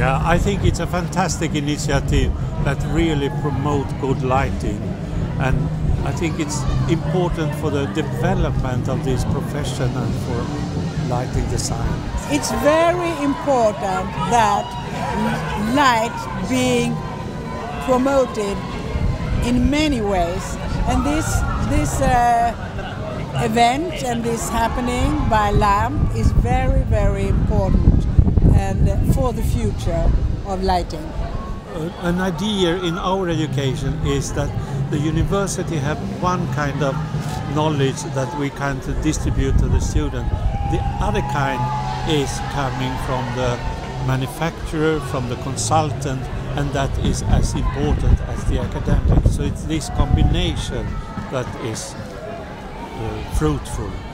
Yeah, I think it's a fantastic initiative that really promote good lighting. And I think it's important for the development of this profession and for lighting design. It's very important that light being promoted in many ways. And this this uh, event and this happening by LAMP is very very important for the future of lighting. An idea in our education is that the university have one kind of knowledge that we can distribute to the student. The other kind is coming from the manufacturer, from the consultant, and that is as important as the academic. So it's this combination that is uh, fruitful.